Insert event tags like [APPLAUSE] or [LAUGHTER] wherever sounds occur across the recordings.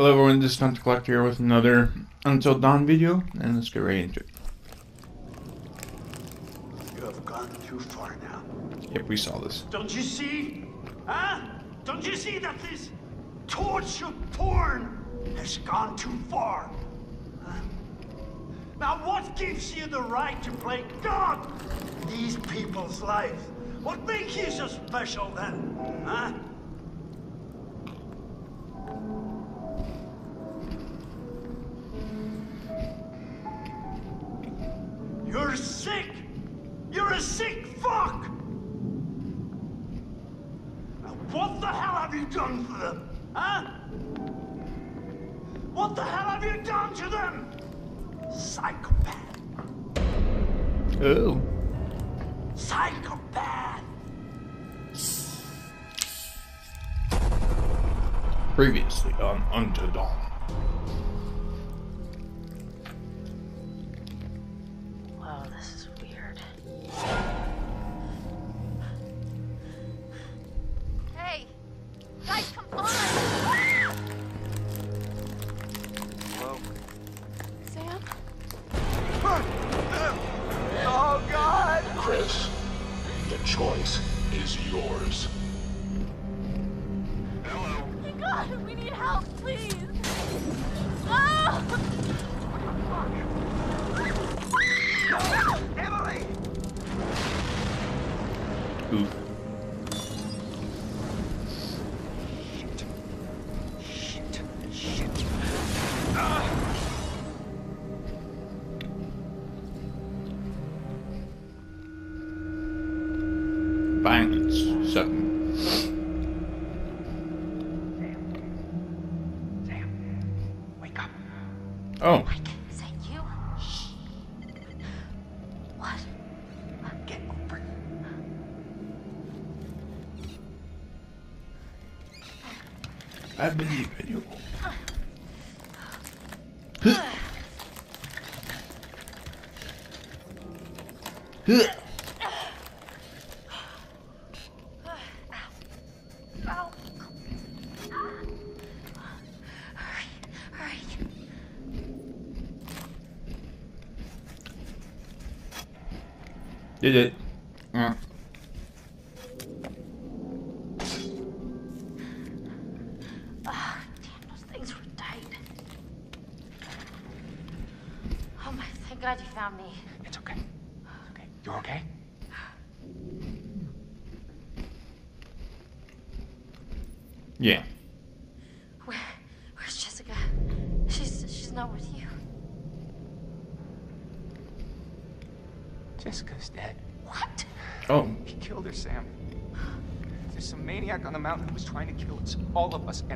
Hello everyone, this is Time to Collect here with another Until Dawn video, and let's get right into it. You have gone too far now. Yep, we saw this. Don't you see? Huh? Don't you see that this torture porn has gone too far? Huh? Now what gives you the right to play God in these people's lives? What makes you so special then? Huh? You're sick! You're a sick fuck! Now what the hell have you done for them? Huh? What the hell have you done to them? Psychopath. Oh. Psychopath. Previously on Until Violence.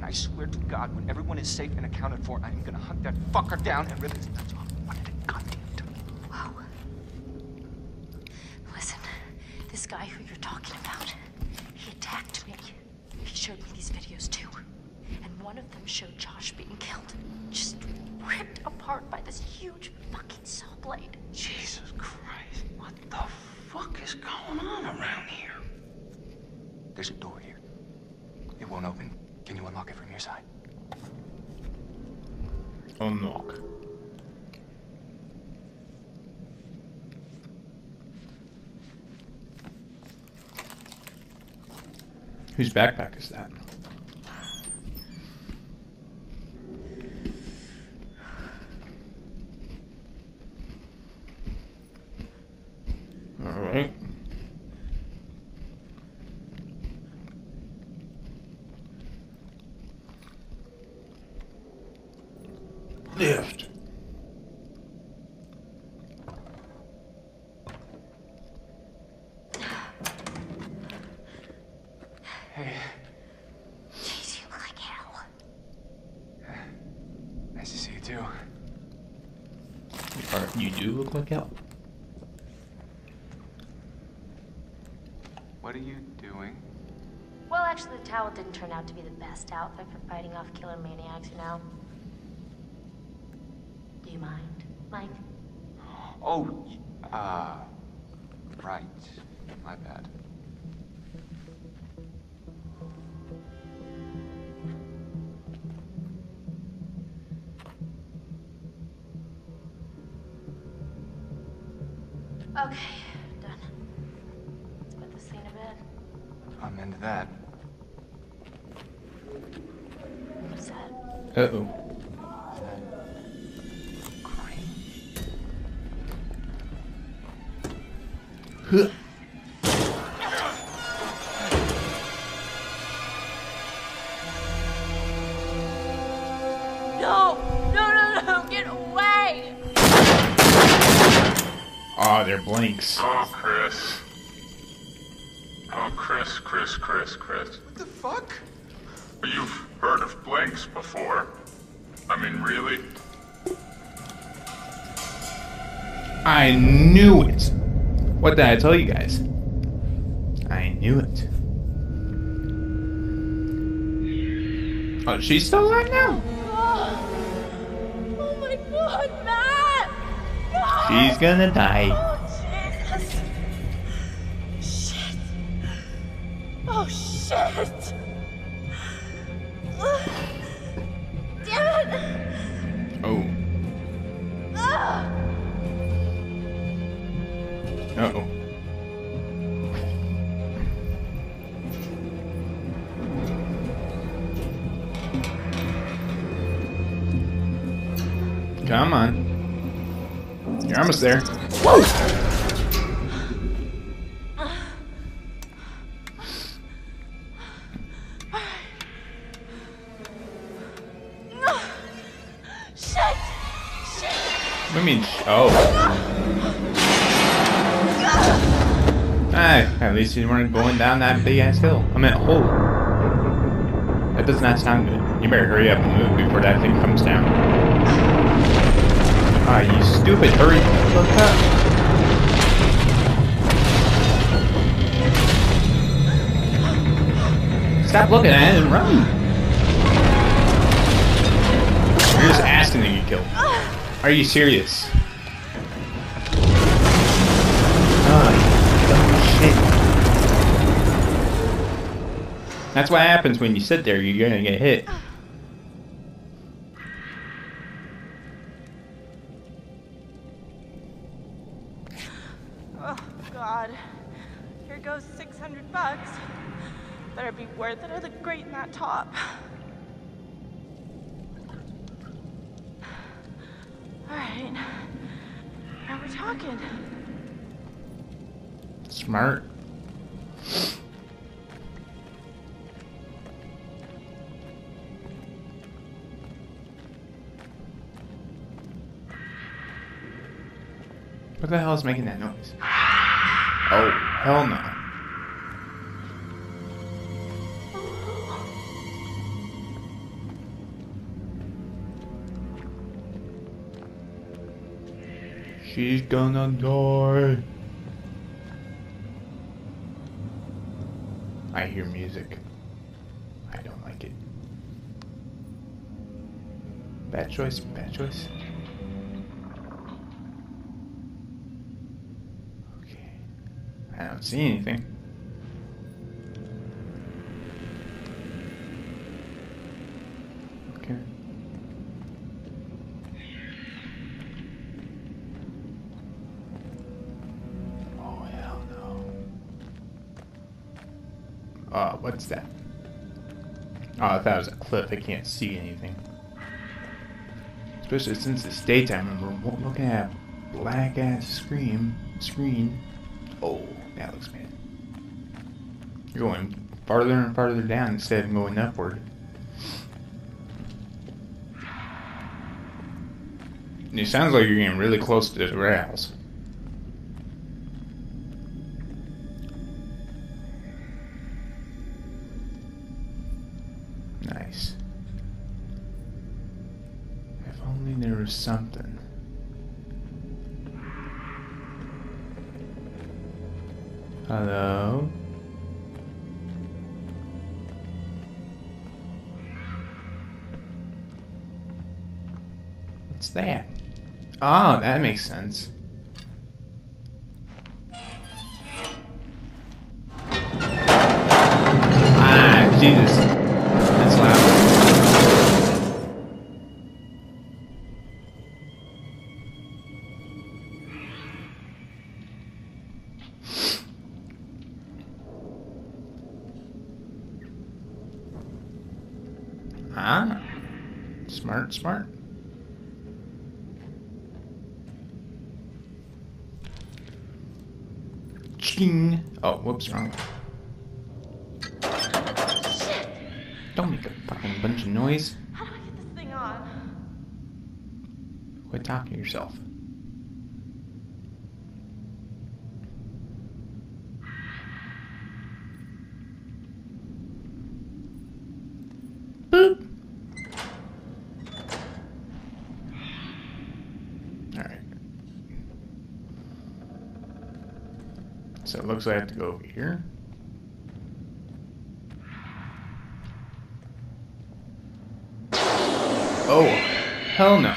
And I swear to God, when everyone is safe and accounted for, I'm gonna hunt that fucker down and rip his nuts off. One at a goddamn time. Wow. Listen, this guy who you're talking about, he attacked me. He showed me these videos too. And one of them showed Josh being killed. Just ripped apart by this huge fucking saw blade. Jesus Christ, what the fuck is going on around here? There's a door here. It won't open. Can you unlock it from your side? Unlock. Whose backpack is that? Alright. Lift. Hey, Jeez, you look like hell. nice to see you too. Or you do look like hell. What are you doing? Well, actually, the towel didn't turn out best outfit for fighting off killer maniacs, you know? Blanks. Oh, Chris. Oh, Chris, Chris, Chris, Chris. What the fuck? You've heard of blanks before. I mean, really? I knew it. What did I tell you guys? I knew it. Oh, she's still alive now? Oh my god, Matt! No! She's gonna die. Almost there. Shit! Shit! What do you mean? Oh. Hey, at least you weren't going down that big ass hill. I mean, hole. That does not sound good. You better hurry up and move before that thing comes down. Ah, you stupid, hurry fuck up. Stop looking at it and run. You're just asking to get killed. Are you serious? Shit. That's what happens when you sit there, you're gonna get hit. Oh, God. Here goes 600 bucks. Better be worth it or look great in that top. Alright. Now we're talking. Smart. What the hell is making that noise? Oh, hell no. She's gonna die. I hear music. I don't like it. Bad choice, bad choice. Okay. I don't see anything. Okay. Oh, hell no. Uh, what's that? Oh, I thought it was a cliff. I can't see anything. Especially since it's daytime and we're looking at black ass screen. Screen. Oh, that looks bad. You're going farther and farther down instead of going upward. It sounds like you're getting really close to the rails. Hello? What's that? Oh, that makes sense. Ah, Jesus. That's loud. Smart, smart. Ching. Wrong. Don't make a fucking bunch of noise. How do I get this thing on? Quit talking to yourself. Boop. Alright. So it looks like I have to go over here. Oh, hell no.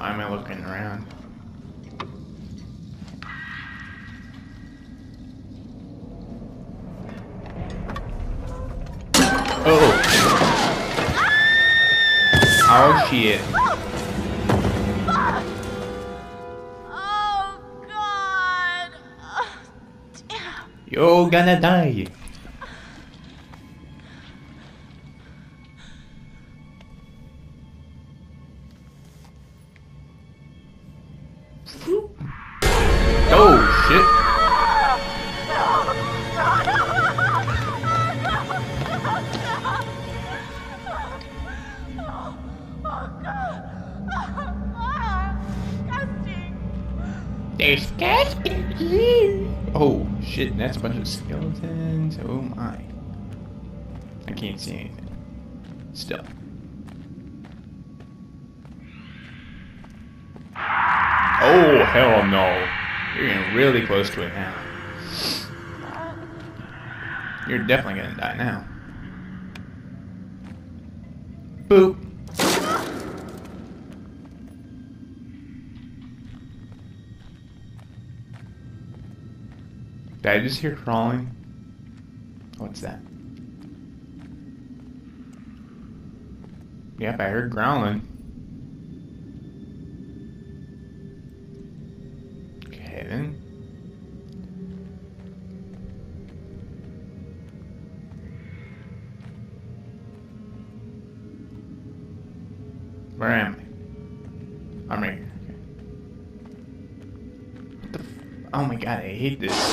Why am I looking around? Oh. Oh shit. Oh, God. Oh, damn. You're gonna die. A bunch of skeletons. Oh my. I can't see anything. Still. Oh hell no. You're getting really close to it now. You're definitely gonna die now. Boop. Did I just hear crawling? What's that? Yep, I heard growling. Okay then. Where am I? I'm right here. Okay. What the f- oh my god, I hate this.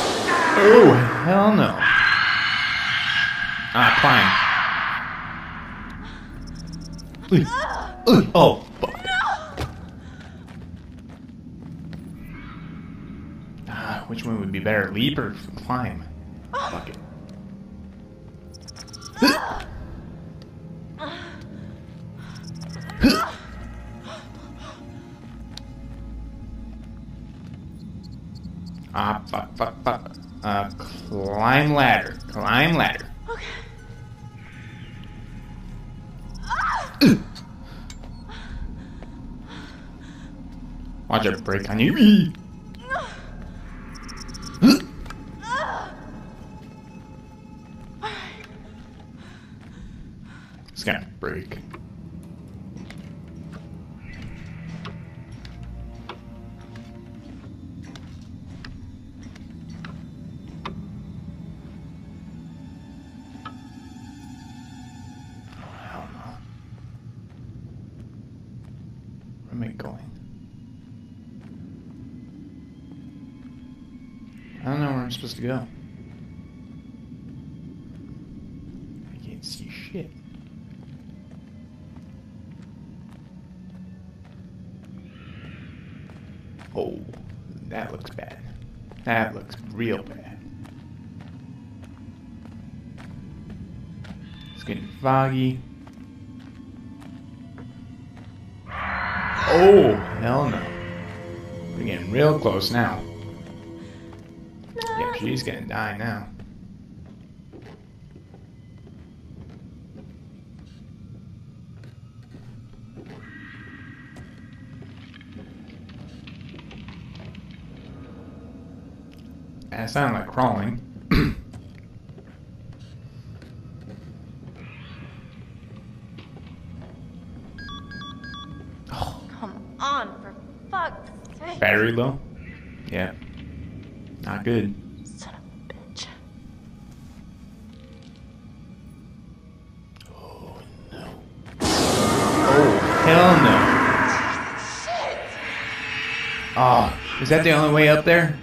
Oh, hell no. Ah, climb. Oh, fuck. Ah, which one would be better, leap or climb? Climb ladder. Climb ladder. Okay. Watch it break on you. [LAUGHS] that looks bad. That looks real bad. It's getting foggy. Oh, hell no. We're getting real close now. Yeah, she's gonna die now. That sounded like crawling. Come on, for fuck's sake. Battery low? Yeah. Not good. Son of a bitch. Oh, hell no. Oh, is that the only way up there?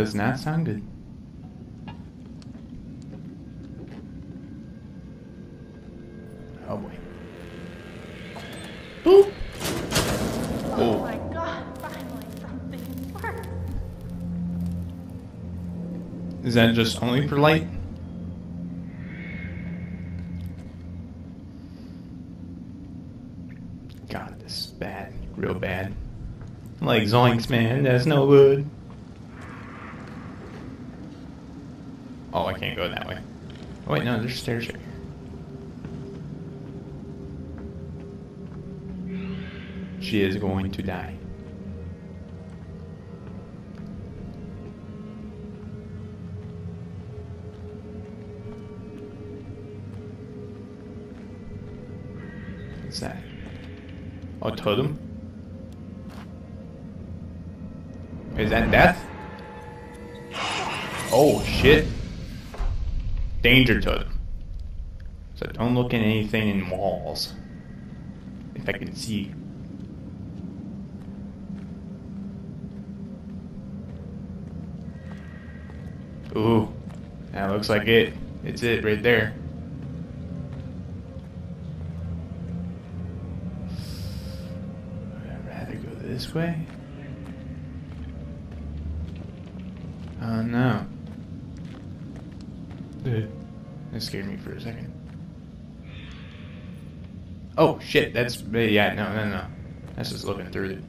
Does not sound good. Oh boy. Boop. Oh Oh, my god, finally something works. is that just only for light? God, this is bad. Real bad. Like Zoinks, man. That's no good. Oh, I can't go that way. Oh, wait, no, there's stairs here. She is going to die. What's that? Oh, totem? Is that death? Oh, shit. Danger to them. So don't look at anything in walls. If I can see. Ooh, that looks like it. It's it right there. I'd rather go this way. Oh no. Ugh. Scared me for a second. Oh shit, that's yeah, no, no, no. That's just looking through it.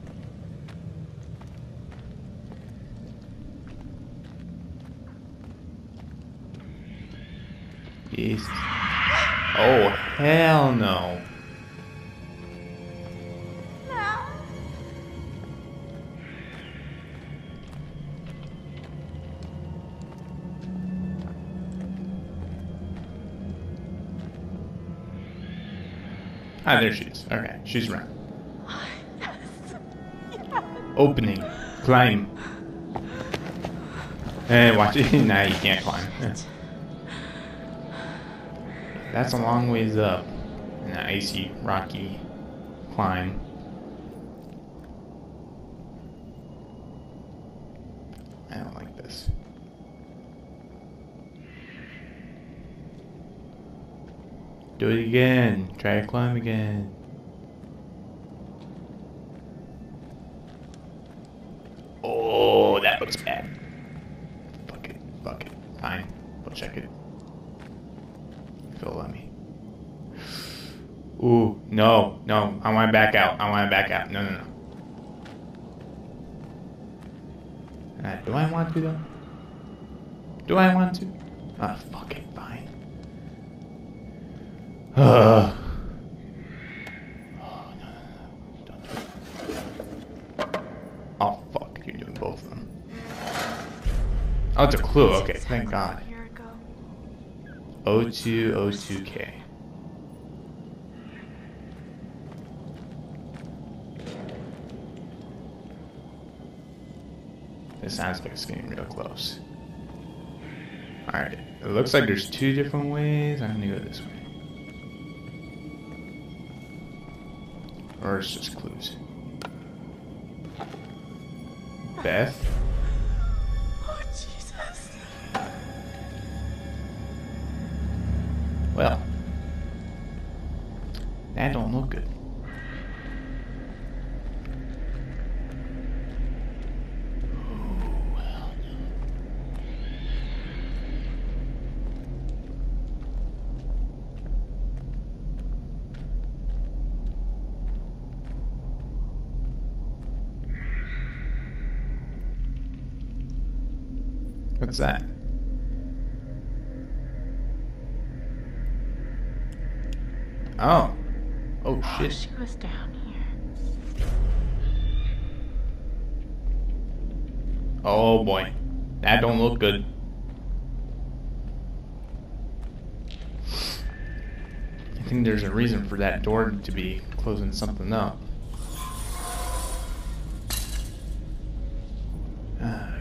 Oh hell no. Ah, there she is. Okay, she's around. Opening. Climb. Eh, watch it. [LAUGHS] nah, you can't climb. Yeah. That's a long ways up. An icy, rocky climb. I don't like this. Do it again. Try to climb again. Oh, that looks bad. Fuck it. Fuck it. Fine. We'll check it. It'll let me. Ooh, no, no. I want to back out. I want to back out. No, no, no. Uh, do I want to though? Do I want to? Ah, fuck it. Fine. Uh. Oh, no, no, no. Oh, fuck. You're doing both of them. Oh, it's a clue. Okay, thank God. O2, O2K. This sounds like it's getting real close. Alright, it looks like there's two different ways. I'm gonna go this way. It's just clues. Beth? Look good. I think there's a reason for that door to be closing something up. Ah,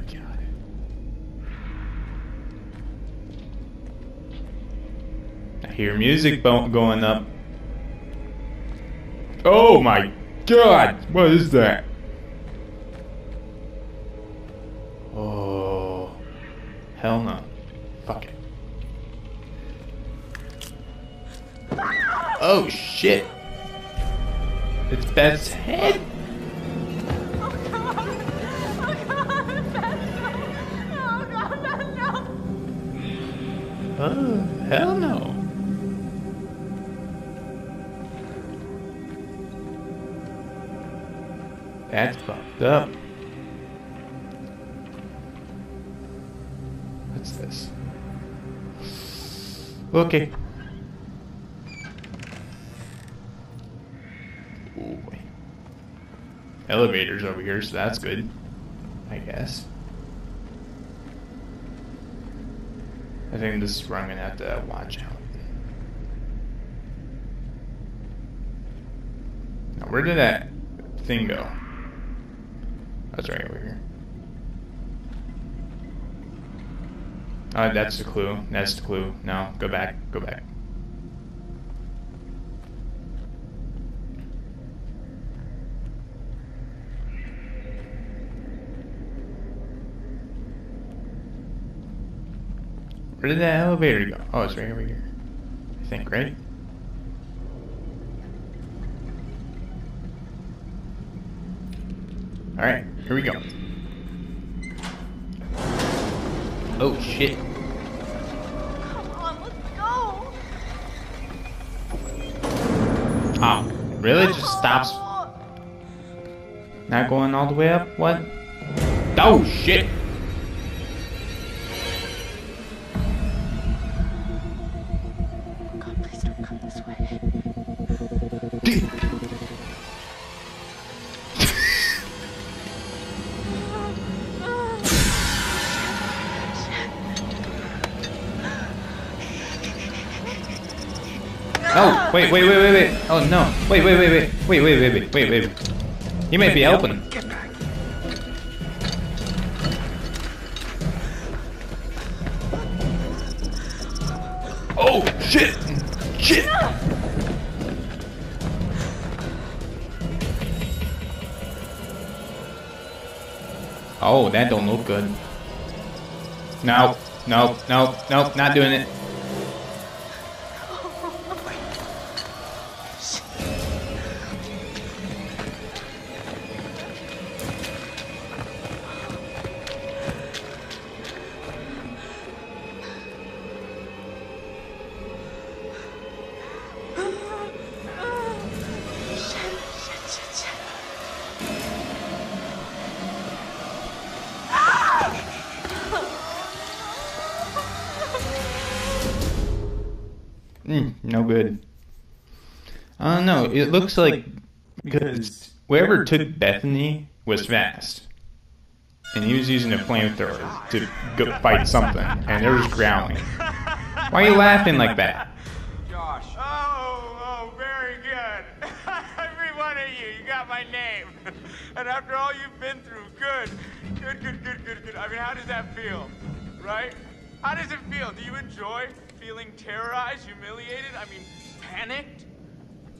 I hear music going up. Oh my god! What is that? Oh shit! It's Beth's head! Oh god! Oh god! Beth, no! Oh god, Beth, no! Oh, hell no. That's fucked up. What's this? Okay. Ooh. boy. Elevators over here, so that's good. I guess. I think this is where I'm gonna have to watch out. Now, where did that thing go? That's right over here. Oh, that's the clue. That's the clue. No, go back. Go back. Where did that elevator go? Oh, it's right over here. I think, right? Alright, here we go. Oh shit. Come on, let's go! Oh, really? It just stops. Not going all the way up? What? Oh shit! Oh, [LAUGHS] wait, wait, wait, wait, wait. Oh no. Wait, wait, wait, wait. Wait, wait, wait, wait, wait, wait. You might be helping. Get back. Oh shit! Shit! Oh, that don't look good. No, no, no, no, not doing it. I don't. It looks like because whoever took Bethany was fast, and he was using a flamethrower to go fight something, and there was growling. [LAUGHS] Why are you laughing like that? Josh. Oh, oh, very good. [LAUGHS] Every one of you, you got my name. [LAUGHS] And after all you've been through, good. Good, good, good, good, good. I mean, how does that feel? Right? How does it feel? Do you enjoy feeling terrorized, humiliated? I mean, panicked?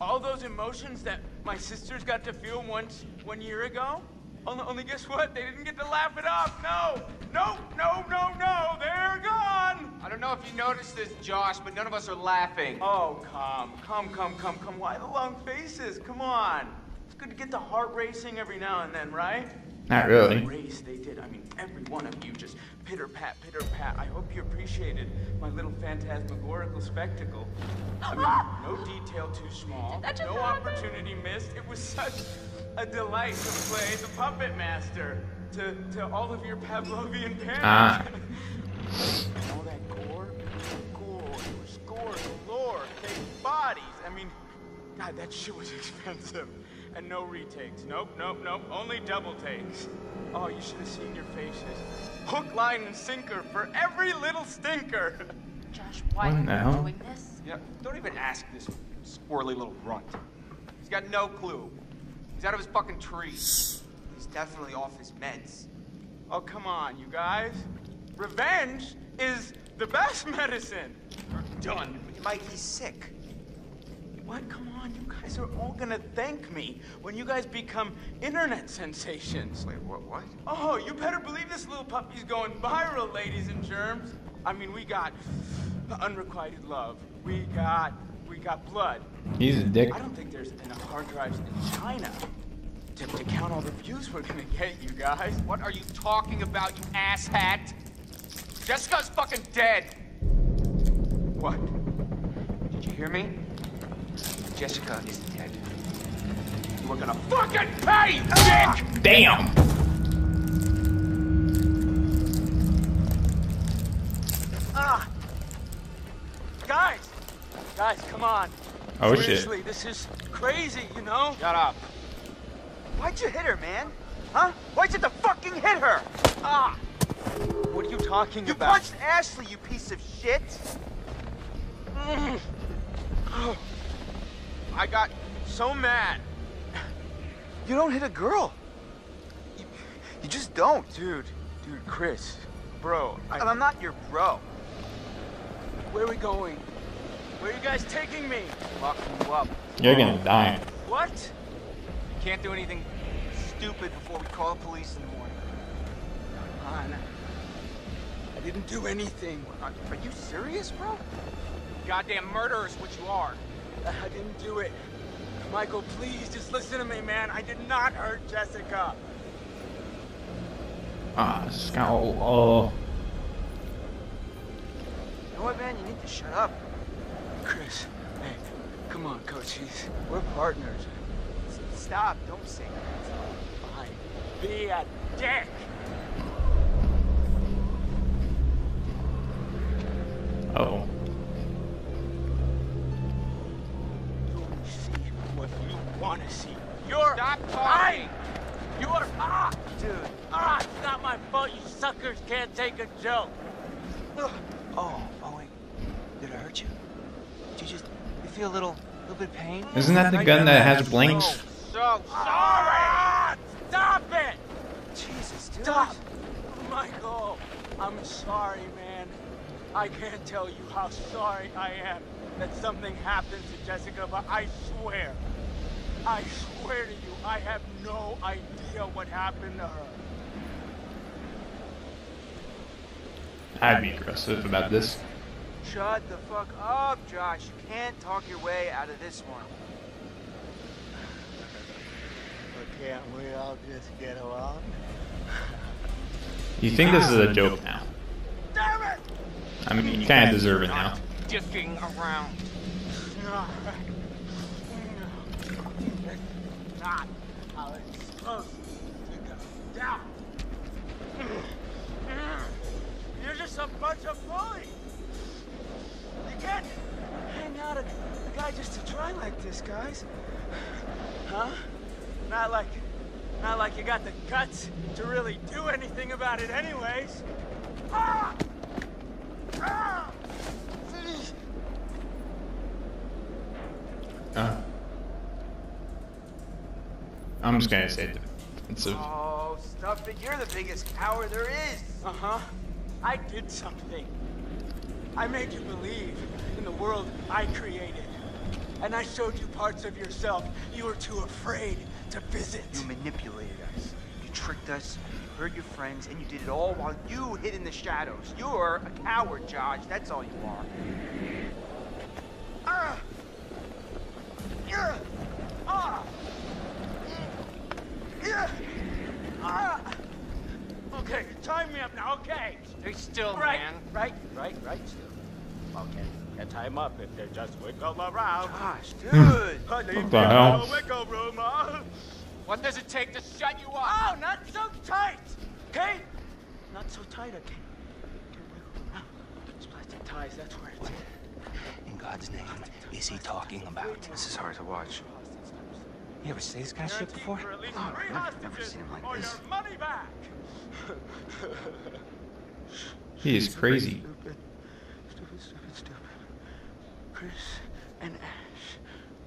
All those emotions that my sisters got to feel once, one year ago? Only, only guess what? They didn't get to laugh it off. No, no, no, no, no. They're gone. I don't know if you noticed this, Josh, but none of us are laughing. Oh, come, come, come, come, come. Why the long faces? Come on. It's good to get the heart racing every now and then, right? Not really. Race they did. I mean, every one of you just pitter pat, pitter pat. I hope you appreciated my little phantasmagorical spectacle. I mean, no detail too small, That just no happened. opportunity missed. It was such a delight to play the puppet master. to, to all of your Pavlovian parents. Ah. [LAUGHS] All that gore, gore, score galore, fake bodies. I mean, God, that shit was [LAUGHS] expensive. And no retakes. Nope, nope, nope. Only double takes. Oh, you should have seen your faces. Hook, line, and sinker for every little stinker. Josh, why What are you doing this? Yeah, don't even ask this squirrely little runt. He's got no clue. He's out of his fucking tree. He's definitely off his meds. Oh, come on, you guys. Revenge is the best [LAUGHS] medicine. We're done. Mike, he's sick. What? Come on, you guys are all gonna thank me when you guys become internet sensations. Wait, what? What? Oh, you better believe this little puppy's going viral, ladies and germs. I mean, we got unrequited love. We got, we got blood. He's a dick. I don't think there's enough hard drives in China to, to count all the views we're gonna get, you guys. What are you talking about, you asshat? Jessica's fucking dead. What? Did you hear me? Jessica is dead. You are gonna fucking pay, dick! Damn. Ah! Guys! Guys, come on. Oh shit. Seriously, this is crazy, you know? Shut up. Why'd you hit her, man? Huh? Why'd you have to fucking hit her? Ah! What are you talking You about? punched Ashley, you piece of shit! I got so mad. You don't hit a girl. You, you just don't. Dude, dude, Chris, bro, I, And I'm not your bro. where are we going? Where are you guys taking me? Locking you up. You're gonna die. What? We can't do anything stupid before we call the police in the morning. On. I didn't do anything. Are, are you serious, bro? Goddamn murderer is what you are. I didn't do it. Michael, please, just listen to me, man. I did not hurt Jessica. Ah, skull. Oh. You know what, man? You need to shut up. Chris, hey, come on, coach. He's, we're partners. S- Stop. Don't say that. Fine. Be a dick. Oh. Take a joke. Oh, oh wait. Did I hurt you? Did you just you feel a little, little bit of pain? Isn't that the gun that has blinks? So sorry. Stop it. Jesus, dude. Stop! Michael, I'm sorry, man. I can't tell you how sorry I am that something happened to Jessica, but I swear, I swear to you, I have no idea what happened to her. I'd be aggressive about this. Shut the fuck up, Josh. You can't talk your way out of this one. But can't we all just get along? You think this is a joke now? Damn it! I mean, you kind of deserve it now. Dicking around. Not how it's supposed to go down. You're just a bunch of bullies. You can't hang out a, a guy just to try like this, guys. Huh? Not like, not like you got the guts to really do anything about it, anyways. Ah! Ah! Uh, I'm just gonna say defensive. Oh, stuff it. You're the biggest power there is. Uh-huh. I did something. I made you believe in the world I created. And I showed you parts of yourself you were too afraid to visit. You manipulated us. You tricked us. You hurt your friends, and you did it all while you hid in the shadows. You're a coward, Josh. That's all you are. Ah! Yeah! Ah! Yeah! Ah! Okay, tie me up now, okay. Stay still, Right, man. right, right, right, still. Okay, can tie them up if they just wiggle around. Josh, hmm. dude. I need the a hell? little wiggle room, huh? What does it take to shut you up? Oh, not so tight! okay? Not so tight, I can't, can't. Those plastic ties, that's where it's In God's name, is he talking about? This is hard to watch. You ever see this kind of shit before? For at least Oh, three I've never seen him like or this. [LAUGHS] your money back. He is crazy. Stupid, stupid, stupid, stupid. Chris and Ash.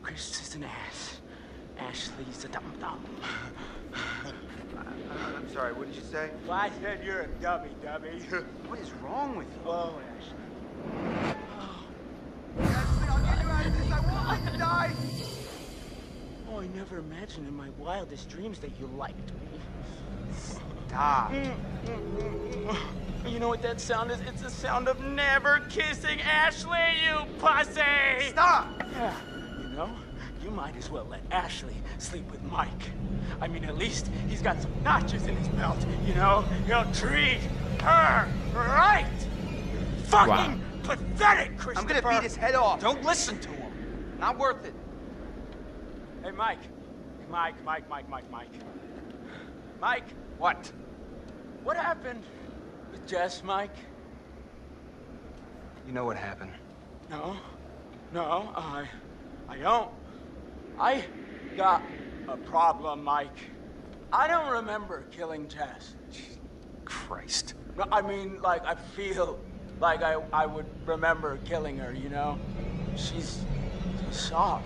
Chris is an ass. Ashley's a dum dum. I'm sorry, what did you say? Well, I said you're a dummy, dummy. [LAUGHS] What is wrong with you? oh, Ashley. I'll get you out of this. I want you die. Oh, I never imagined in my wildest dreams that you liked me. Stop. Mm, mm, mm, You know what that sound is? It's the sound of never kissing Ashley, you pussy! Stop. Yeah, you know, you might as well let Ashley sleep with Mike. I mean, at least he's got some notches in his belt, you know? He'll treat her right! Fucking Wow. pathetic, I'm gonna beat his head off. Don't listen to him. Not worth it. Hey, Mike. Hey, Mike, Mike, Mike, Mike, Mike. Mike, What? what happened with Jess, Mike? You know what happened. No, no, I, I don't. I got a problem, Mike. I don't remember killing Jess. Christ. I mean, like, I feel like I, I would remember killing her, you know? She's, she's soft.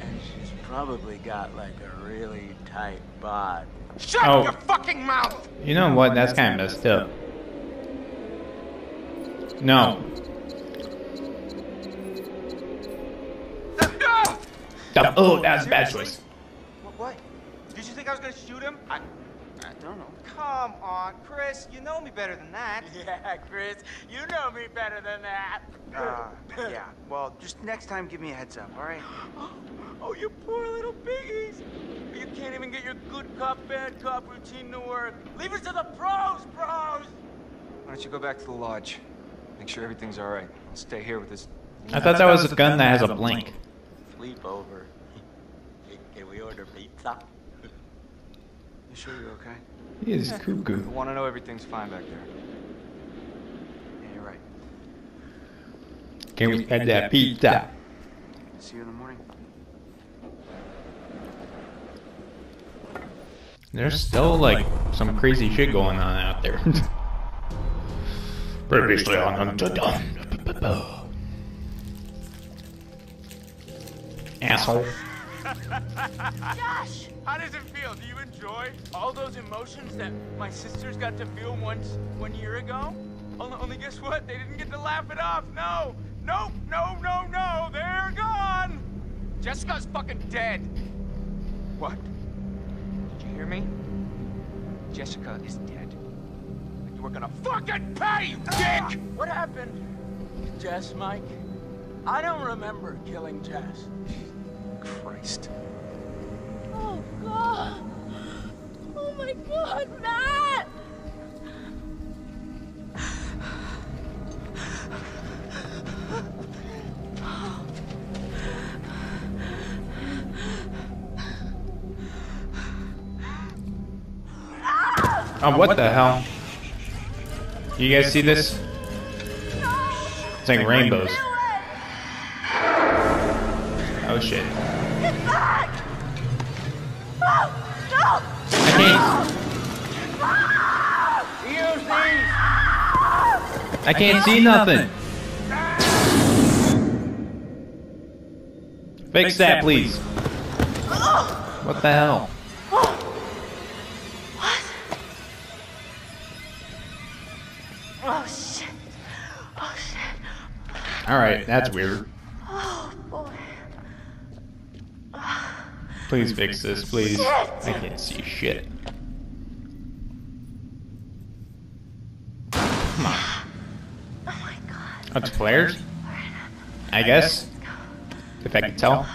And she's probably got, like, a really tight bod. Shut Oh. your fucking mouth! You know what? That's kind of messed up. No. The- oh, that was a bad choice. What? what? Did you think I was gonna shoot him? I, I don't know. come on, Chris. You know me better than that. [LAUGHS] Yeah, Chris, you know me better than that. Uh, yeah. Well, just next time, give me a heads up. All right. [GASPS] Oh, you poor little piggies. You can't even get your good cop, bad cop routine to work. Leave it to the pros, bros. Why don't you go back to the lodge? Make sure everything's all right. I'll stay here with this. I thought that was a gun that has a blink. Sleepover. Can we order pizza? [LAUGHS] You sure you're okay? He is I cuckoo. want to know everything's fine back there. Yeah, you're right. Can we have that pizza? See you in the morning. There's still like some crazy shit going on out there. [LAUGHS] Previously on Until Asshole. Josh! How does it feel? Do you enjoy all those emotions that my sisters got to feel once one year ago? Only, only guess what? They didn't get to laugh it off. No, nope, no, no, no. They're gone. Jessica's fucking dead. What? Did you hear me? Jessica is dead. You were gonna fucking pay, you dick! What happened? Jess, Mike? I don't remember killing Jess. Christ. Oh, God. Oh, my God, Matt! Oh, what the hell? You guys see this? It's like rainbows. Oh shit. Back! No! I can't. I can't see nothing. Fix that, please. What the hell? All right, that's weird. Oh, boy. Please fix this, please. I can't see shit. Come on. Oh, my God. That's flares? I guess. If I can tell.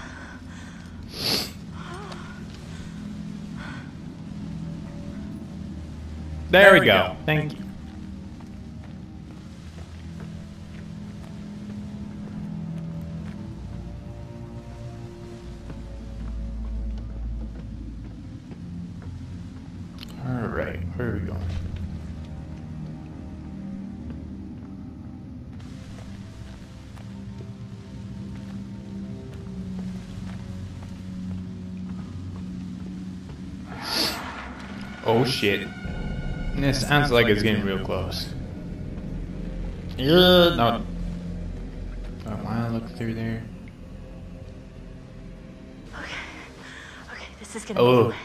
There we go. Thank you. Oh shit. This sounds like it's getting real close. Yeah, no. I want to look through there. Okay. Okay, this is gonna Oh. be.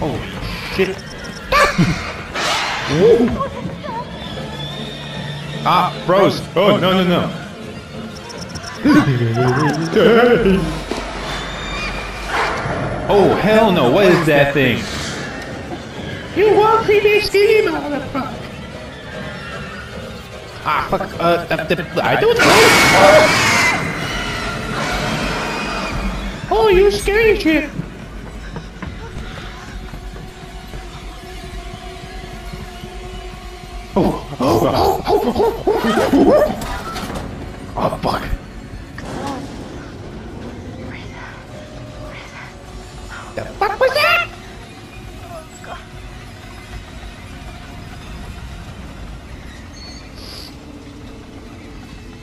Holy shit. [LAUGHS] ah, bros. Oh, no, no, no. [LAUGHS] oh, hell no. What is that thing? You won't see me scream, motherfucker. Ah, fuck. Uh, uh, uh, I don't know. Oh, you scary shit.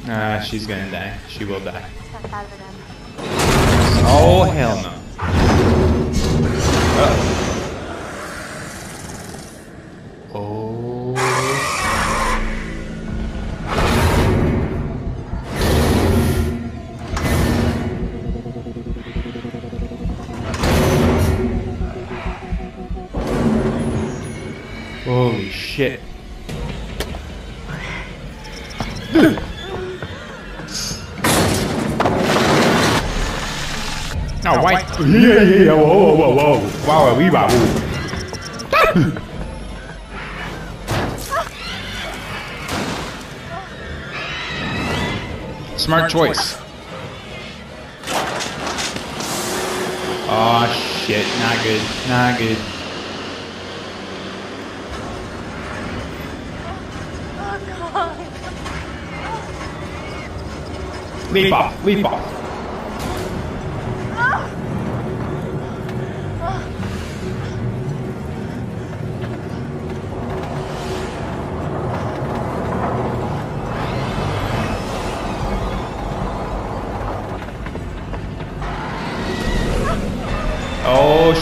Ah, she's gonna die. She will die. Step out of it, Em. Oh, hell no. Uh Yeah, yeah, yeah. Whoa, whoa, whoa, whoa. Wow, we wow. [LAUGHS] Smart choice. Oh shit, not good, not good. Oh, leap off, leap off.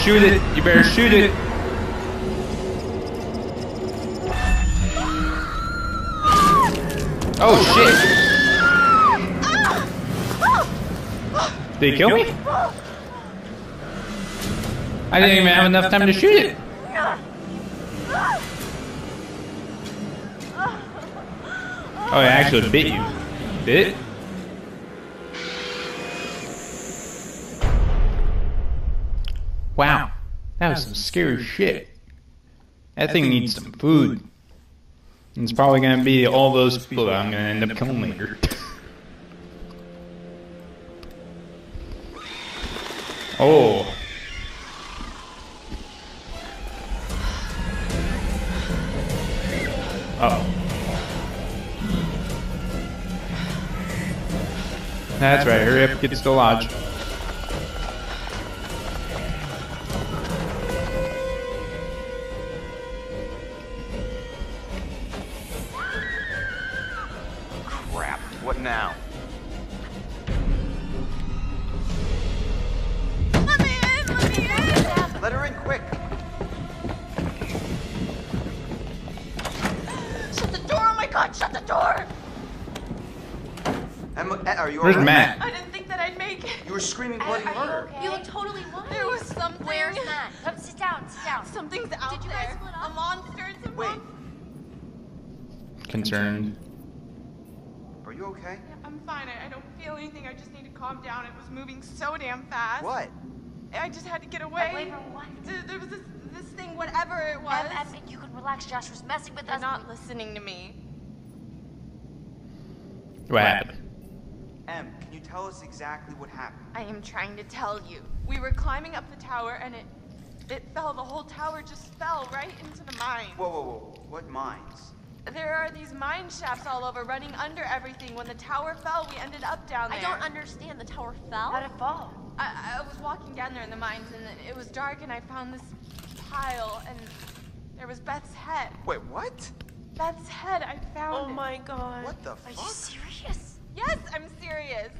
Shoot it. You better shoot it. Oh, shit. Did he kill me? I didn't even have enough time to shoot it. Oh, it actually bit you. Did scary shit. That thing needs some food. And it's probably gonna be all those people that I'm gonna end up killing later. [LAUGHS] oh. Oh. That's right, hurry up, get to the lodge. Now? Let me in! Let me in! Let her in quick. Shut the door! Oh my god, shut the door! Emma, eh, are you Where's alright? Matt? I didn't think that I'd make it. You were screaming bloody Are you murder. okay? You look totally fine. There was something. Where's Matt? Come sit down, sit down. Something's out Did you guys there. split A up? monster. It's a Wait. monster. Concerned. Are you okay? I'm fine. I, I don't feel anything. I just need to calm down. It was moving so damn fast. What? I just had to get Away away. from what? There, there was this, this thing, whatever it was. Em, Em, you can relax. Josh was messing with They're us. not listening to me. What happened? Em, can you tell us exactly what happened? I am trying to tell you. We were climbing up the tower and it it fell. The whole tower just fell right into the mine. Whoa, whoa, whoa. What mines? There are these mine shafts all over, running under everything. When the tower fell, we ended up down there. I don't understand. The tower fell? How'd it fall? I, I was walking down there in the mines, and it was dark, and I found this pile, and there was Beth's head. Wait, what? Beth's head, I found Oh it. my god. What the fuck? Are you serious? Yes, I'm serious.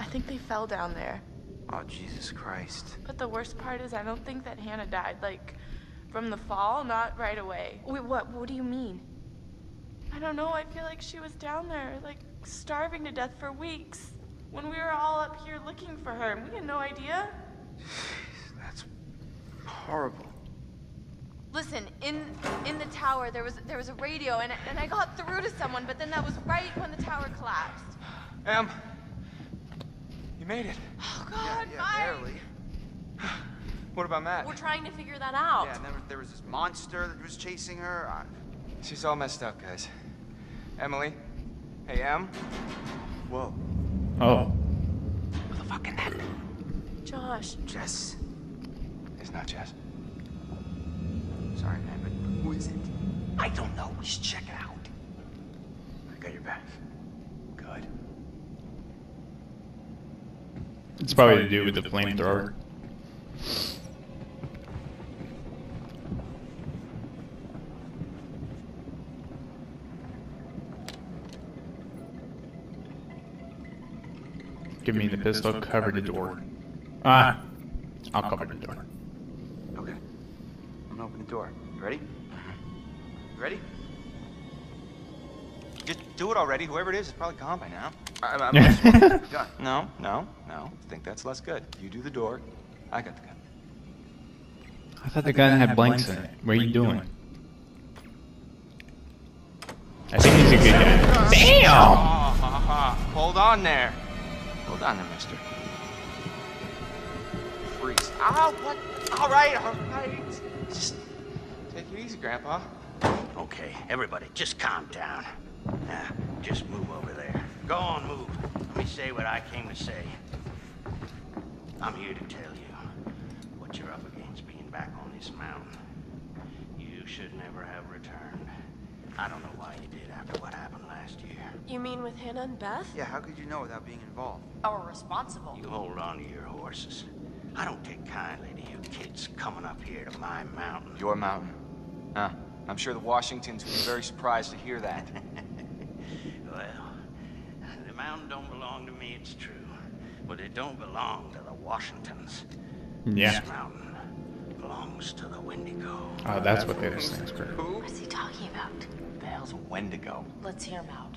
I think they fell down there. Oh, Jesus Christ. But the worst part is, I don't think that Hannah died, like, from the fall, not right away. Wait, what? What do you mean? I don't know. I feel like she was down there, like, starving to death for weeks. When we were all up here looking for her, and we had no idea. [SIGHS] That's horrible. Listen, in in the tower there was there was a radio, and and I got through to someone, but then that was right when the tower collapsed. [SIGHS] Em, you made it. Oh God, yeah, Mike! barely. [SIGHS] What about Matt? We're trying to figure that out. Yeah, and then there was this monster that was chasing her. I... She's all messed up, guys. Emily? Hey, Em? Whoa. Oh. Who the fuck is that? Josh, Jess. It's not Jess. Sorry, man, but who is it? I don't know. We should check it out. I got your back. Good. It's probably to do with the flamethrower. Give me the pistol, cover the door. Ah, I'll cover the door. Okay. I'm gonna open the door. You ready? You ready? Just do it already. Whoever it is is probably gone by now. I, I'm not. [LAUGHS] Gun. No, no, no. I think that's less good. You do the door. I got the gun. I thought the gun had blanks in it. What are you doing? I think he's a good guy. [LAUGHS] Damn! ha, ha. Hold on there. Hold on there, mister. Freeze. Ah, what? All right, all right. Just take it easy, Grandpa. Okay, everybody, just calm down. Now, just move over there. Go on, move. Let me say what I came to say. I'm here to tell you what you're up against being back on this mountain. You should never have returned. I don't know why you did after what happened last year. you mean with Hannah and Beth? Yeah, how could you know without being involved? Or responsible? You hold on to your horses. I don't take kindly to you kids coming up here to my mountain. Your mountain. Huh? I'm sure the Washingtons would be very surprised to hear that. [LAUGHS] Well, the mountain don't belong to me, it's true. But it don't belong to the Washingtons. Yeah. This mountain belongs to the Wendigo. Oh, that's what those things were. Who? What's he talking about? The hell's a Wendigo? Let's hear him out.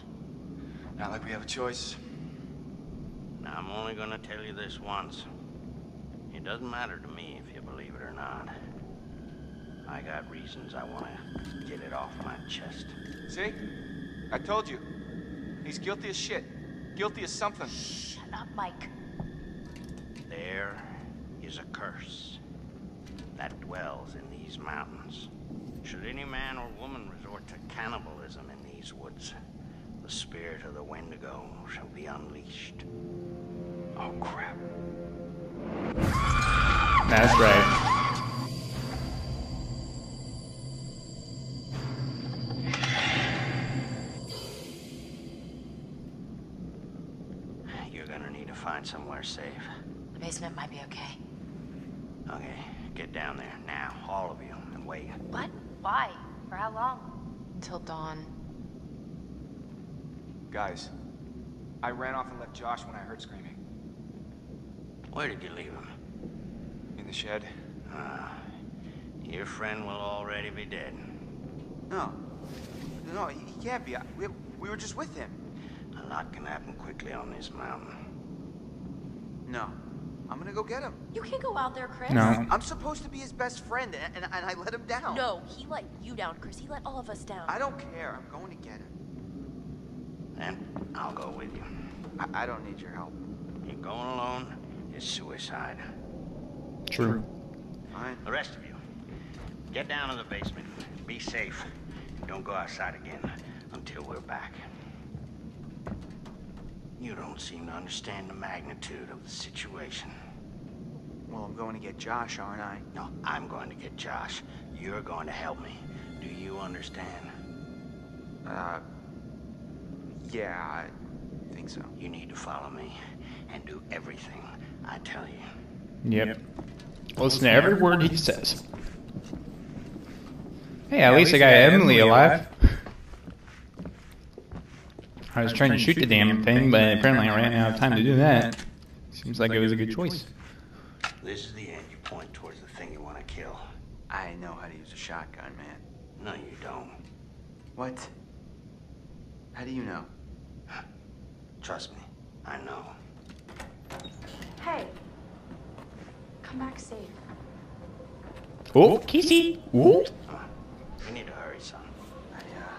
Not like we have a choice. Now, I'm only gonna tell you this once. It doesn't matter to me if you believe it or not. I got reasons I wanna get it off my chest. See? I told you. He's guilty as shit. Guilty as something. Shut up, Mike. There is a curse that dwells in these mountains. Should any man or woman resort to cannibalism in these woods, the spirit of the Wendigo shall be unleashed. Oh, crap. That's right. You're gonna need to find somewhere safe. The basement might be okay. Okay, get down there now, all of you, and wait. What? Why? For how long? Until dawn. Guys, I ran off and left Josh when I heard screaming. Where did you leave him? In the shed. Ah, your friend will already be dead. No. No, he, he can't be. I, we, we were just with him. A lot can happen quickly on this mountain. No. I'm gonna go get him. You can't go out there, Chris. No. I'm supposed to be his best friend, and, and, and I let him down. No, he let you down, Chris. He let all of us down. I don't care. I'm going to get him. Then I'll go with you. I, I don't need your help. You're going alone is suicide. True. Fine. The rest of you, get down to the basement. Be safe. Don't go outside again until we're back. You don't seem to understand the magnitude of the situation. Well, I'm going to get Josh, aren't I? No, I'm going to get Josh. You're going to help me. Do you understand? Uh. Yeah, I think so. You need to follow me and do everything I tell you. Yep. Listen to every word he says. Hey, at least I got Emily alive. I was trying to shoot the damn thing, but apparently I ran out of time to do that. Seems like it was a good choice. This is the end. You point towards the thing you want to kill. I know how to use a shotgun, man. No, you don't. What? How do you know? Trust me. I know. Hey. Come back safe. Oh, kissy. Ooh. We need to hurry, son. I, uh...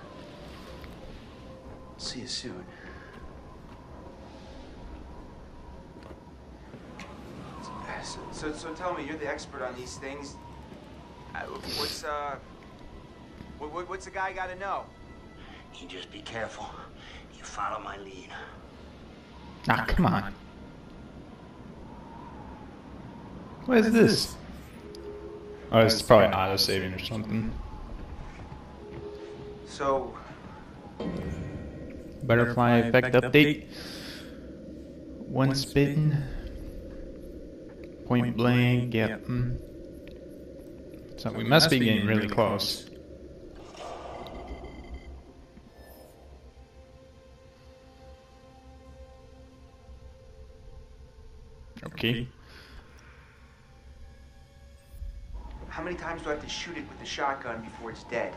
See you soon. So, so, so tell me, you're the expert on these things. Uh, what's, uh... What, what, what's a guy gotta know? You just be careful. You follow my lead. Ah, come on. What is this? Oh, it's is probably auto saving or something. So, Butterfly effect update. Once bitten. Point blank, yep. mm. So we must be getting really close. Okay. how many times do I have to shoot it with the shotgun before it's dead?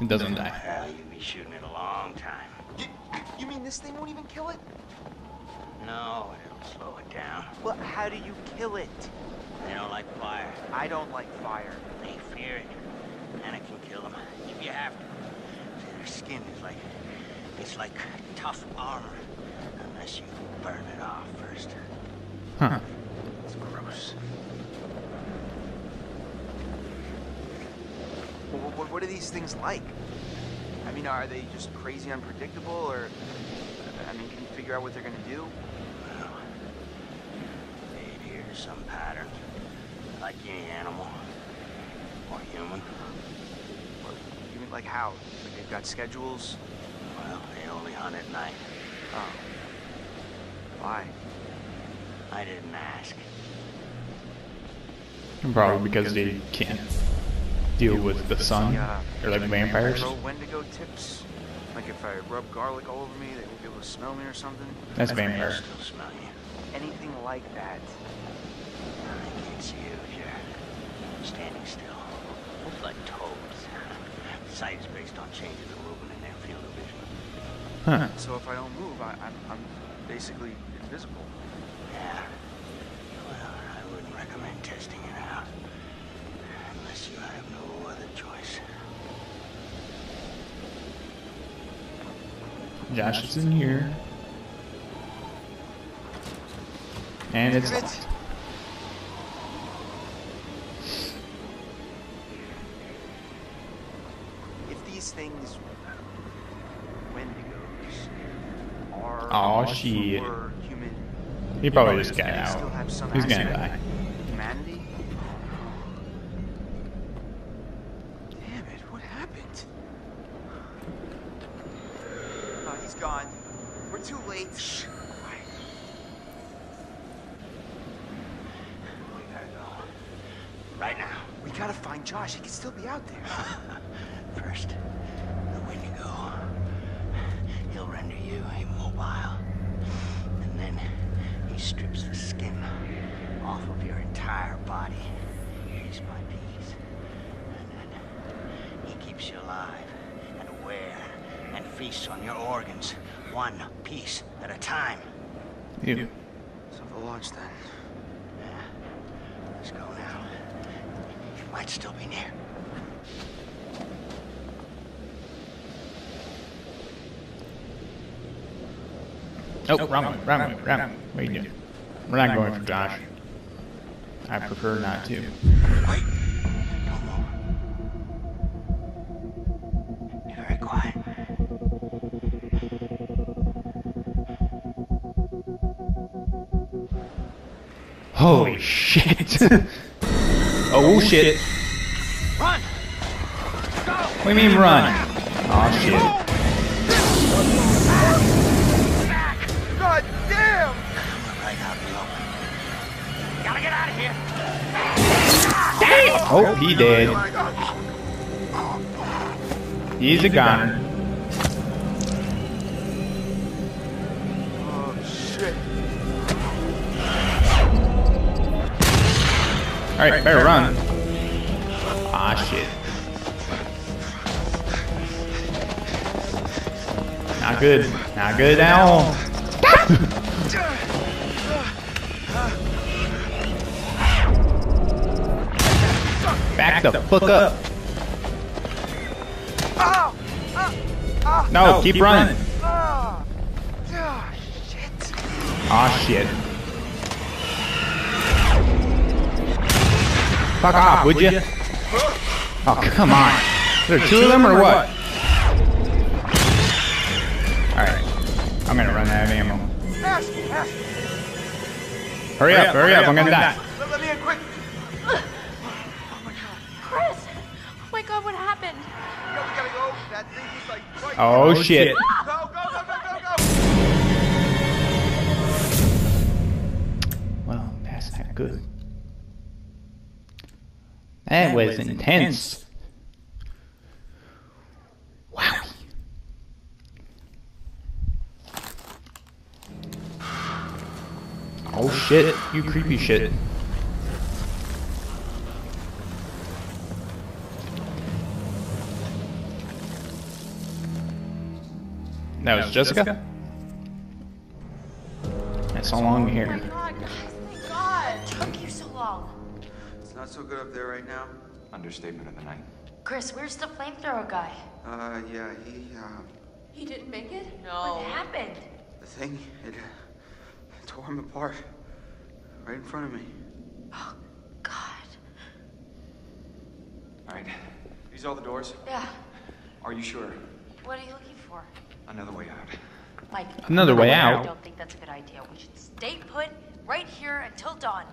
It doesn't die. Hell, you'll be shooting it a long time. You, you mean this thing won't even kill it? No, it'll slow it down. Well, how do you kill it? They don't like fire. I don't like fire. They fear it. And it can kill them if you have to. See, their skin is like, it's like tough armor. Unless you burn it off first. Huh. It's gross. What, what, what are these things like? I mean, are they just crazy unpredictable, or... I mean, can you figure out what they're gonna do? Well, they adhere to some pattern. Like any animal. Or human. What, you mean, like how? Like they've got schedules? Well, they only hunt at night. Oh. Why? I didn't ask. Probably because they can't deal with the sun. Yeah. Or like vampires. Know Wendigo tips? Like if I rub garlic all over me, they won't be able to smell me or something? That's They vampire. still smell you. Anything like that. I can't see you if you're standing still. Looks like toads. Sight is based on changes of movement in their field of vision. Huh. So if I don't move, I, I'm, I'm basically invisible. Yeah. Well, I wouldn't recommend testing it out. Unless you have no other choice. Josh is in here. And it's Damn it. If these things, Wendigos, are Aw, much shit. human, he probably just got do they still out. He's gonna aspect die. He's a goner. Oh, shit. Alright, better run. Ah, shit. Not good. Not good at all. [LAUGHS] Back the fuck up. Oh! Ah! Ah! No, keep running. Ah! Ah, shit. Ah, shit. Fuck off, would you? Oh, come on. Is there two of them or what? Alright. I'm gonna run out of ammo. Ash! Ash! Hurry up, hurry up, I'm gonna die. Oh, there. shit. Go, go, go, go, go, go! Well, that's not good. That was intense. Wow. Oh, oh shit, you creepy shit. That was Jessica? That's so long Oh my here. god, guys, thank God. Took you so long. It's not so good up there right now. Understatement of the night. Chris, where's the flamethrower guy? Uh, yeah, he, uh, He didn't make it? No. What happened? the thing, it, uh, tore him apart. Right in front of me. Oh, God. All right. These all the doors? Yeah. Are you sure? What are you looking for? Another way out. Mike. Another way out. I don't think that's a good idea. We should stay put right here until dawn.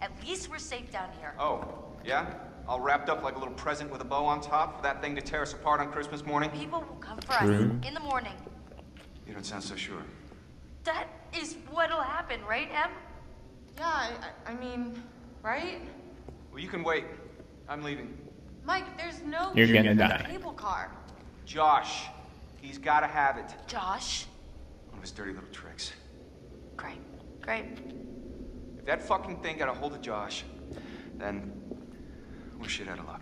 At least we're safe down here. Oh, yeah? All wrapped up like a little present with a bow on top for that thing to tear us apart on Christmas morning? People will come for True. us in the morning. You don't sound so sure. That is what'll happen, right, Em? Yeah, I, I I mean, right? Well, you can wait. I'm leaving. Mike, there's no You're gonna die. cable car. Josh, he's gotta have it. Josh? One of his dirty little tricks. Great. Great. If that fucking thing got a hold of Josh, then we're shit out of luck.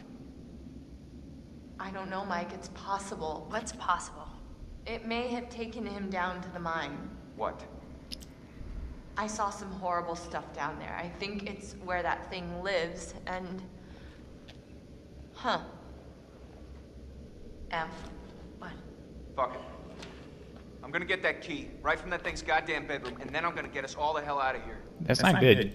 I don't know, Mike. It's possible. What's possible? It may have taken him down to the mine. What? I saw some horrible stuff down there. I think it's where that thing lives, and. Huh. Em? What? Fuck it. I'm gonna get that key right from that thing's goddamn bedroom, and then I'm gonna get us all the hell out of here. That's not good.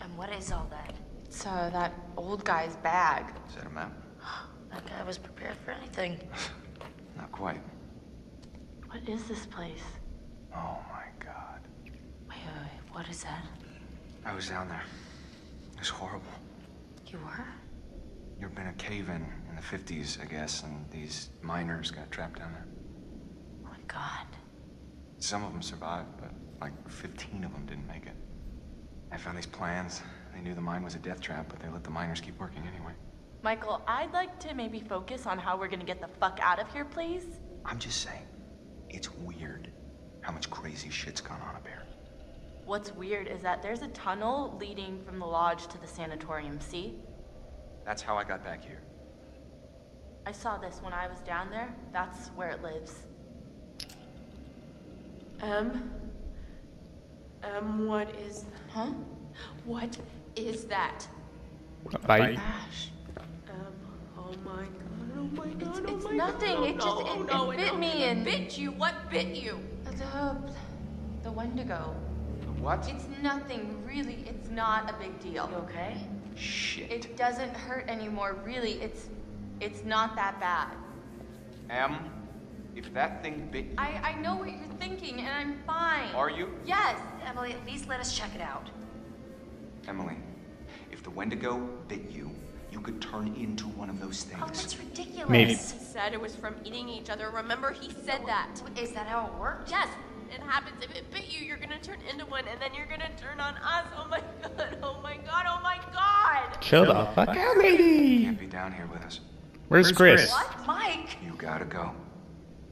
And what is all that? It's uh, that old guy's bag. Is that a map? [GASPS] That guy was prepared for anything. [LAUGHS] Not quite. What is this place? Oh my god. Wait, wait, wait. What is that? I was down there. It was horrible. You were? There'd been a cave in in the 50s, I guess, and these miners got trapped down there. Oh my god. Some of them survived, but like 15 of them didn't make it. I found these plans. They knew the mine was a death trap, but they let the miners keep working anyway. Michael, I'd like to maybe focus on how we're gonna get the fuck out of here, please. I'm just saying, it's weird how much crazy shit's gone on up here. What's weird is that there's a tunnel leading from the lodge to the sanatorium, see? That's how I got back here. I saw this when I was down there. That's where it lives. Um. Um, what is. Huh? What is that? Bye. Ash. Um, oh my god, oh my god, it's, it's nothing. it just, it, it bit me and. Bit you? What bit you? The. the Wendigo. What? It's nothing, really. It's not a big deal. You okay? Shit. It doesn't hurt anymore, really. It's. It's not that bad. Em, if that thing bit you, I, I know what you're thinking, and I'm fine. are you? Yes. Emily, at least let us check it out. Emily, if the Wendigo bit you, you could turn into one of those things. Oh, that's ridiculous. Maybe. He said it was from eating each other. Remember, he said that. Is that how it worked? Yes. It happens. If it bit you, you're gonna turn into one, and then you're gonna turn on us. Oh my [LAUGHS] god, oh my god, oh my god! Chill the fuck out, lady. Can't be down here with us. Where's Chris? What? Mike? You gotta go.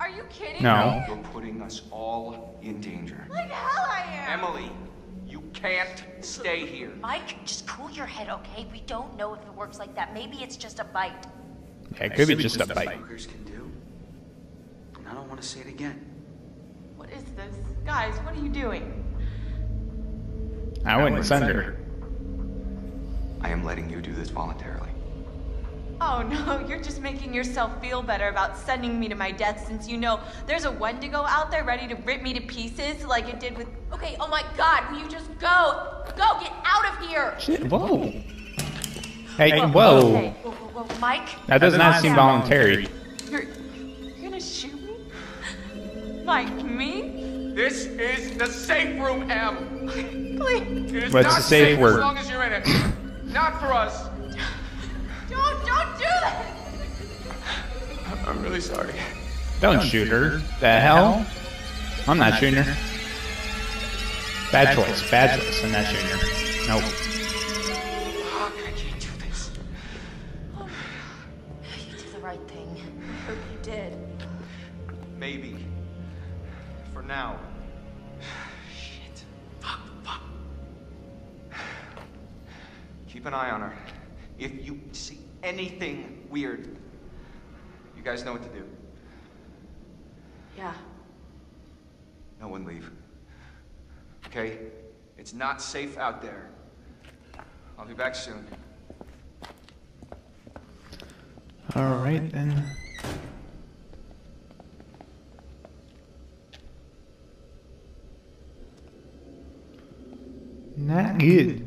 Are you kidding No. me? You're putting us all in danger. Like hell I am! Emily, you can't stay here. Mike, just cool your head, okay? We don't know if it works like that. Maybe it's just a bite. Yeah, it could be just a bite. Can do. And I don't want to say it again. What is this? Guys, what are you doing? I wouldn't send her. I am letting you do this voluntarily. Oh [LAUGHS] no, you're just making yourself feel better about sending me to my death since you know there's a Wendigo out there ready to rip me to pieces like it did with. Okay, oh my god, will you just go? Go, get out of here! Shit, whoa. Hey, whoa. Okay, whoa, whoa, whoa. Mike? That does not seem voluntary. You're, Like me? This is the safe room, Em. Please, It is What's not the safe safe word? as long as you're in it. Not for us. don't, don't do that! I'm really sorry. Don't shoot her. The hell? I'm not shooting her. Bad choice. Bad choice. I'm not shooting her. Nope. Anything weird, you guys know what to do. Yeah. No one leave. Okay? It's not safe out there. I'll be back soon. Alright then. Not good.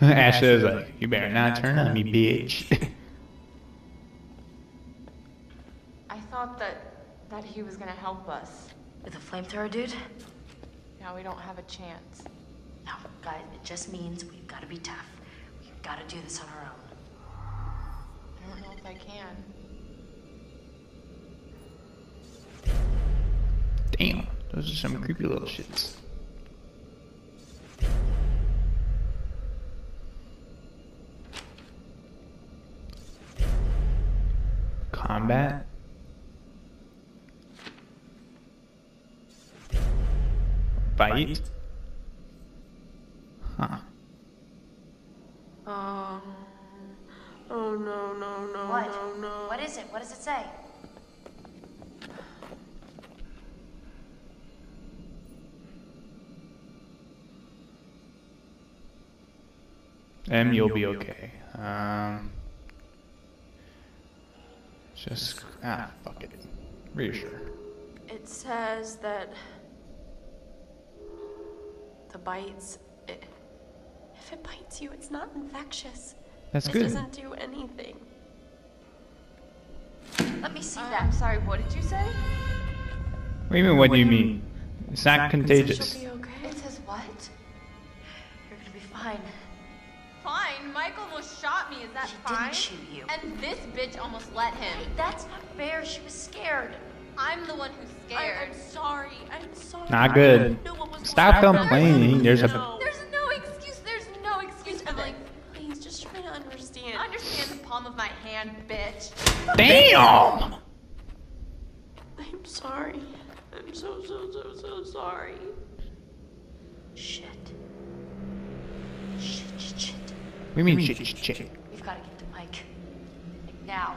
Ashley was like, you better not turn on me, bitch. [LAUGHS] I thought that that he was gonna help us. With a flamethrower, dude? Now we don't have a chance. No, guys, it just means we've got to be tough. We've got to do this on our own. I don't know if I can. Damn, those are some creepy little shits. Combat. Bite. Huh. Um. Oh no, no, no, What? no, no. What is it? What does it say? Em, you'll be okay. Um, just ah, fuck it. Reassure. It says that the bites. It, if it bites you, it's not infectious. That's it good. doesn't do anything. Let me see Uh, that. I'm sorry, what did you say? What do you mean? What do you mean? It's not contagious. She'll be okay. It says what? You're gonna be fine. Fine, Mike almost shot me, is that She fine? didn't shoot you. And this bitch almost let him. That's not fair. She was scared. I'm the one who's scared. I'm sorry. I'm sorry. Not good. didn't know what was Stop complaining. There's a- No. There's no excuse, there's no excuse I'm like, please, just try to understand. Understand the palm of my hand, bitch. Damn! I'm sorry. I'm so, so, so, so sorry. Shit. Shit, shit, shit. What do you mean shit, shit, shit? We've got to get to Mike. Like now.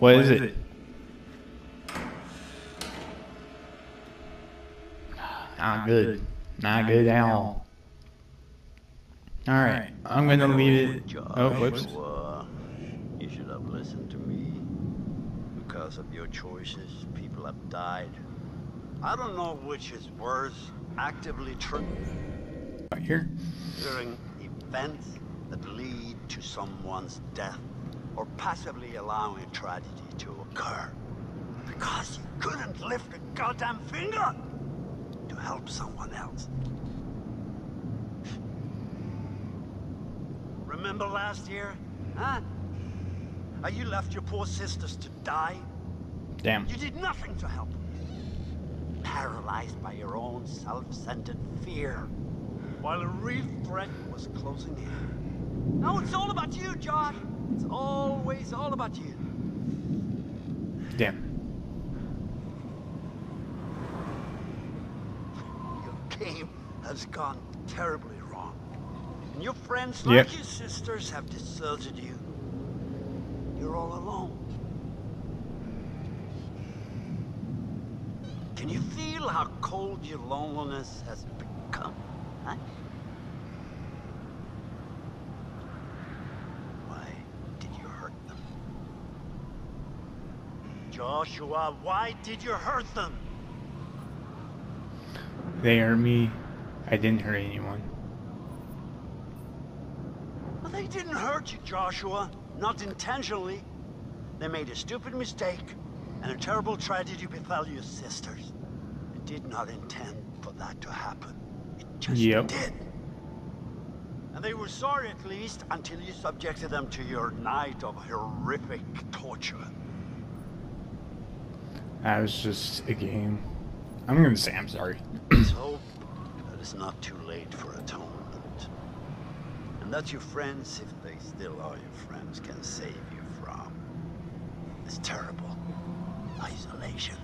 What is it? Not good. Not good at all. Alright, I'm gonna leave it. Oh, whoops. Uh, you should have listened to me. Because of your choices, people have died. I don't know which is worse, actively triggering Right here. During events that lead to someone's death, or passively allowing a tragedy to occur. Because you couldn't lift a goddamn finger to help someone else. Remember last year? Huh? Are you left your poor sisters to die? Damn. You did nothing to help them. Paralyzed by your own self-centered fear. While a real threat was closing in. Now it's all about you, Josh. It's always all about you. Damn. Your game has gone terribly wrong. And your friends, Yep. like your sisters, have deserted you. You're all alone. Can you feel how cold your loneliness has become? Huh? Why did you hurt them? Joshua, why did you hurt them? They hurt me. I didn't hurt anyone. Well, they didn't hurt you, Joshua. Not intentionally. They made a stupid mistake, and a terrible tragedy befell your sisters. They did not intend for that to happen. It just Yep. did. And they were sorry at least until you subjected them to your night of horrific torture. That was just a game. I'm gonna say I'm sorry. Let's hope that it's not too late for atonement. And that your friends, if they still are your friends, can save you from this terrible isolation.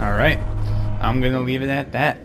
All right. I'm gonna leave it at that.